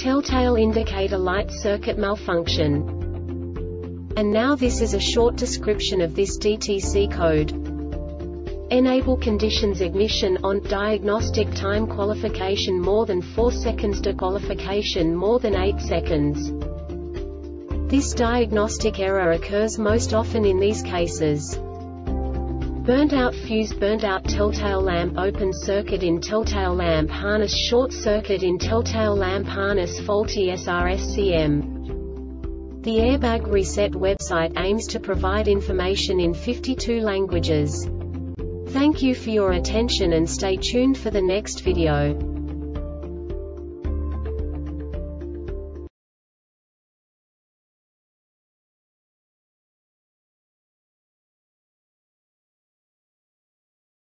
telltale indicator light circuit malfunction. And now this is a short description of this DTC code. Enable conditions ignition on diagnostic time qualification more than 4 seconds dequalification more than 8 seconds. This diagnostic error occurs most often in these cases. Burned out fuse burned out telltale lamp open circuit in telltale lamp harness short circuit in telltale lamp harness faulty SRSCM. The Airbag Reset website aims to provide information in 52 languages. Thank you for your attention and stay tuned for the next video.